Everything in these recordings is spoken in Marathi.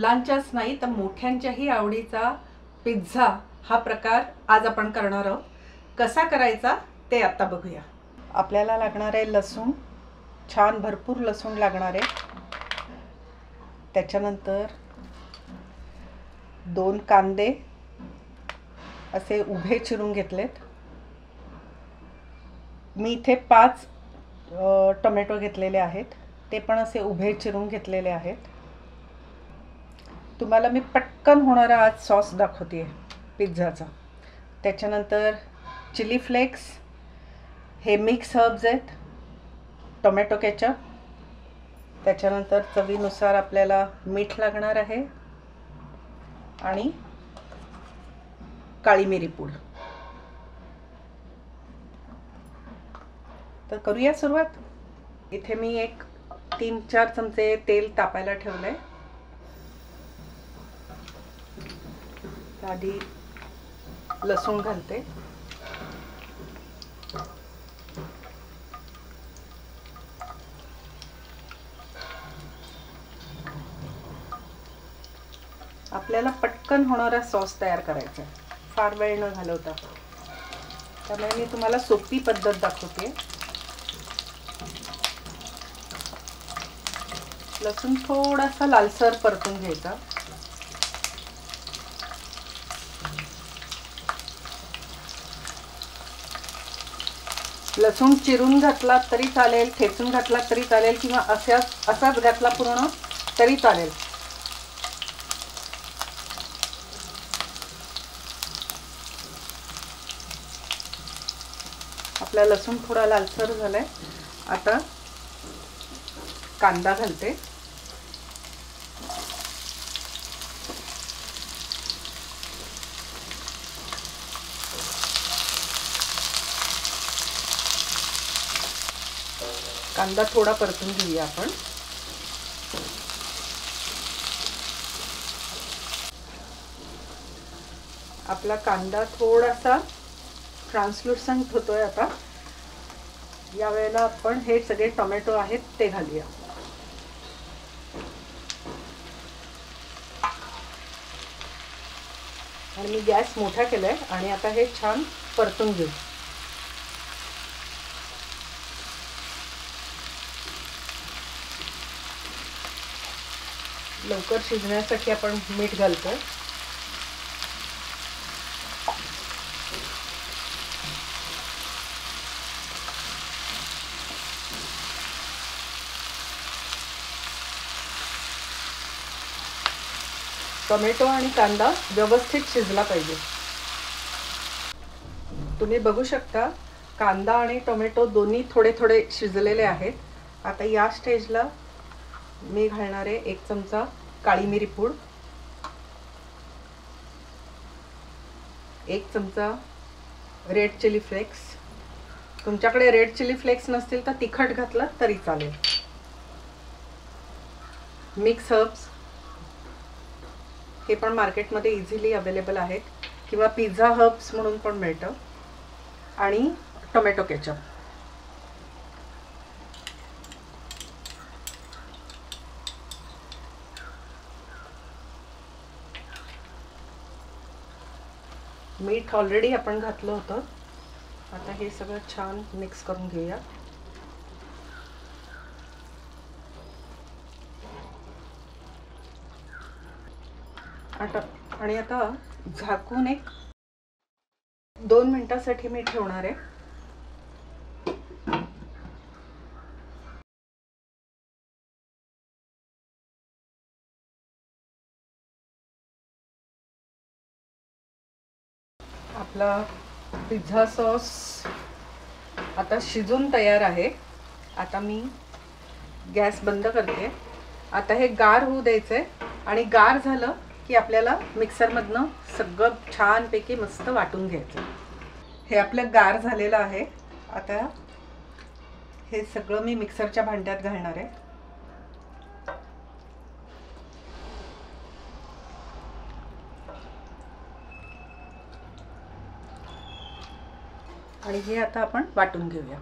मुलांच्याच नाही तर मोठ्यांच्याही आवडीचा पिझ्झा हा प्रकार आज आपण करणार आहोत. कसा करायचा ते आता बघूया. आपल्याला लागणार आहे लसूण छान भरपूर लसूण लागणार आहे. त्याच्यानंतर दोन कांदे असे उभे चिरून घेतलेत. मी इथे पाच टोमॅटो घेतलेले आहेत. ते पण असे उभे चिरून घेतलेले आहेत. तुम्हाला मी पटकन होणारा आज सॉस दाखवते पिझ्झाचा. त्याच्यानंतर चिली फ्लेक्स हे मिक्स हर्ब्स आहेत टोमॅटो केचप. त्याच्यानंतर चवीनुसार आपल्याला मीठ लागणार आहे आणि काळी मिरी पूड. तर करूया सुरुवात. इथे मी एक तीन चार चमचे तेल तापायला ठेवलं आहे आधी लसूण घालते. आपल्याला पटकन होणारा सॉस तयार करायचा आहे. फार वेळ न घालवता. त्यामुळे मी तुम्हाला सोपी पद्धत दाखवते. लसूण थोडासा लालसर परतून घ्यायचा. लसूण चिरून घातला तरी चालेल ठेचून घातला तरी चालेल किंवा असा असाच घातला पूर्ण तरी चालेल. आपला लसूण थोडा लालसर झालाय. आता कांदा घालते. कांदा थोडा परतून घेऊया आपण. आपला कांदा थोडासा ट्रान्सलुसंट होतोय आता. या वेळेला आपण हे सगळे टोमॅटो आहेत ते घालूया. आणि मी गॅस मोठा केलाय आणि आता हे छान परतून घेऊ. लवकर शिजण्यासाठी आपण मीठ घालतो. टोमॅटो आणि कांदा व्यवस्थित शिजला पाहिजे. तुम्ही बघू शकता कांदा आणि टोमॅटो दोन्ही थोडे थोडे शिजलेले आहेत. आता या स्टेजला मी घालणार आहे एक चमचा काळी मिरी पूड. एक चमचा रेड चिली फ्लेक्स. तुमच्याकडे रेड चिली फ्लेक्स नसतील तर तिखट घातलं तरी चालेल. Mix herbs. हे पण मार्केटमध्ये इझिली अवेलेबल आहेत. किंवा पिझ्झा हर्ब्स म्हणून पण मिळतं. आणि टोमॅटो केचप. मीठ ऑलरेडी आपण घातलं होतं. आता हे सगळं छान मिक्स करून घेऊया. आता आणि आता झाकून एक दोन मिनिटासाठी मी ठेवणार आहे. आपला पिझ्झा सॉस आता शिजून तयार आहे. आता मी गॅस बंद करते. आता हे गार होऊ द्यायचं आहे आणि गार झालं की आपल्याला मिक्सरमधनं सगळं छानपैकी मस्त वाटून घ्यायचं. हे आपलं गार झालेलं आहे. आता हे सगळं मी मिक्सरच्या भांड्यात घालणार आहे. आणि हे आता आपण वाटून घेऊया.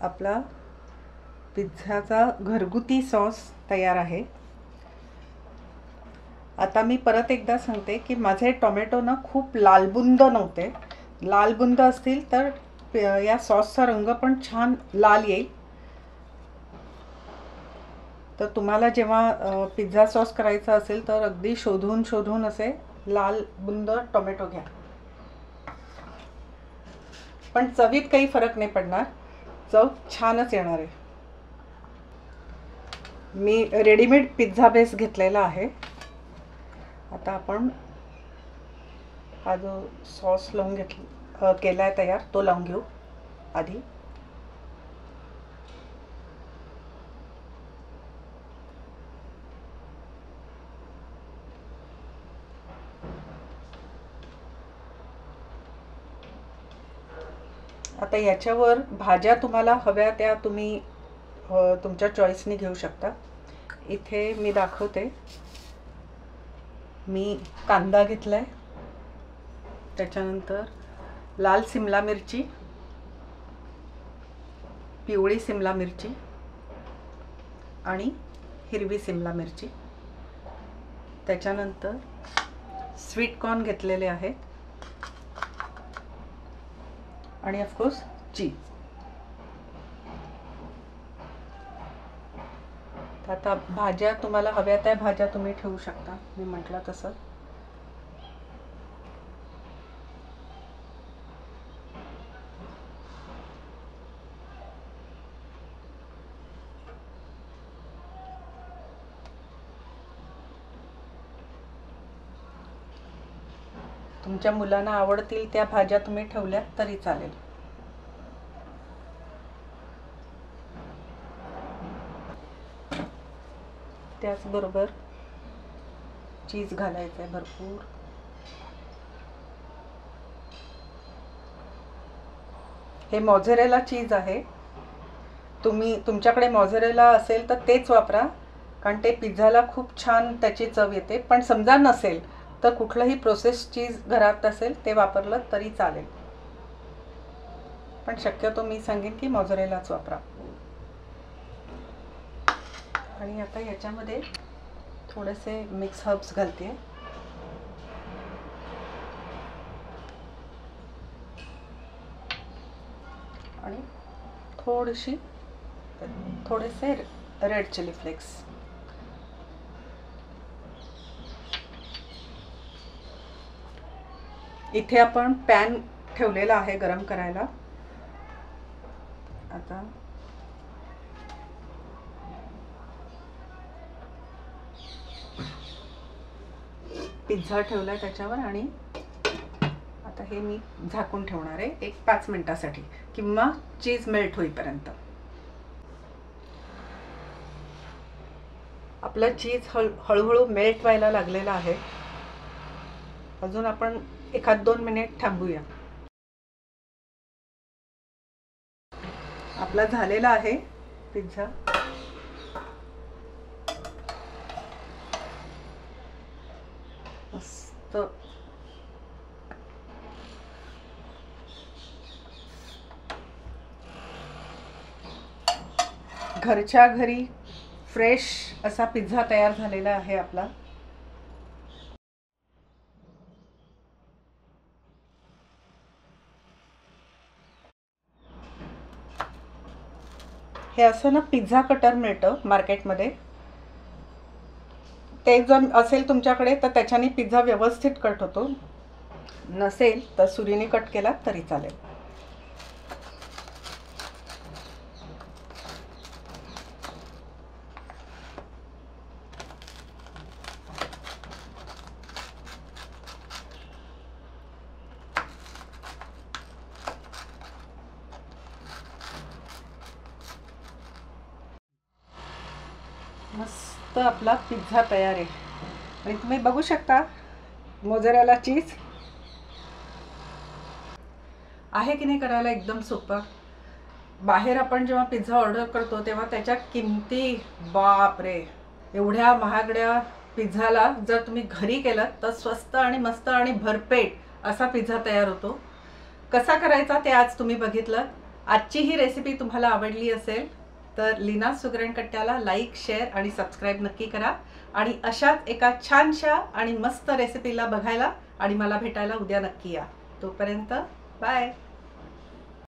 आपला पिझ्झाचा घरगुती सॉस तयार आहे. आता मी परत एकदा सांगते की माझे टोमॅटो ना खूप लालबुंद नव्हते. लालबुंद असतील तर या सॉसचा रंग पण छान लाल येईल. तर तुम्हाला जेव्हा पिझ्झा सॉस करायचा असेल तर अगदी शोधून शोधून असे लाल बुंद टोमॅटो घ्या. पण चवीत काही फरक नाही पडणार. चव छानच येणार आहे. मी रेडीमेड पिझ्झा बेस घेतलेला आहे. आता आपण हा जो सॉस लावून घेतला केला आहे तयार तो लावून घेऊ आधी. आता याच्यावर भाज्या तुम्हाला हव्या त्या तुम्ही तुमच्या चॉईसने घेऊ शकता. इथे मी दाखवते. मी कांदा घेतला आहे त्याच्यानंतर लाल सिमला मिरची पिवळी सिमला मिरची आणि हिरवी सिमला मिरची. त्याच्यानंतर स्वीट कॉर्न घेतलेले आहेत. आणि ऑफकोर्स चीज तर आता भाज्या तुम्हाला हव्या त्या भाज्या तुम्ही ठेवू शकता. मी म्हटलं तसं. तुमच्या मुलांना आवडतील त्या भाज्या तुम्ही ठेवल्या तरी चालेल. त्याचबरोबर चीज घालायचं आहे भरपूर. हे मॉझेरेला चीज आहे. तुम्ही तुमच्याकडे मॉझेरेला असेल तर तेच वापरा कारण ते पिझ्झाला खूप छान त्याची चव येते पण समजा नसेल तर कुठलंही प्रोसेस चीज घरात असेल ते वापरलं तरी चालेल. पण शक्यतो मी सांगेन की मॉझरेलाच वापरा. आणि आता याच्यामध्ये थोडेसे मिक्स हर्ब्स घालते. आणि थोडीशी थोडेसे रेड चिली फ्लेक्स इथे आपण पॅन ठेवलेला आहे गरम करायला. आता पिझ्झा ठेवला आहे त्याच्यावर आणि आता हे मी झाकून ठेवणार आहे एक पाच मिनिटासाठी किंवा चीज मेल्ट होईपर्यंत. आपलं चीज हळ हळूहळू मेल्ट व्हायला लागलेलं आहे. अजून आपण एखाद दोन मिनिट थांबूया. आपला झालेला आहे पिझ्झा. मस्त. घरच्या घरी फ्रेश असा पिझ्झा तयार झालेला आहे आपला. हे असं ना पिझ्झा कटर मिळतं मार्केटमध्ये ते जर असेल तुमच्याकडे तर त्याच्याने पिझ्झा व्यवस्थित कट होतो. नसेल तर सुरीने कट केला तरी चालेल. मस्त आपला पिझ्झा तयार आहे. आणि तुम्ही बघू शकता मोजऱ्याला चीज आहे की नाही करायला एकदम सोपं. बाहेर आपण जेव्हा पिझ्झा ऑर्डर करतो तेव्हा त्याच्या किमती बाप रे एवढ्या महागड्या पिझ्झाला जर तुम्ही घरी केलं तर स्वस्त आणि मस्त आणि भरपेट असा पिझ्झा तयार होतो. कसा करायचा ते आज तुम्ही बघितलं. आजची ही रेसिपी तुम्हाला आवडली असेल तर लीना सुगरणकट्ट्याला लाईक शेअर आणि सबस्क्राईब नक्की करा. आणि अशाच एका छानशा आणि मस्त रेसिपीला बघायला आणि मला भेटायला उद्या नक्की या. तोपर्यंत बाय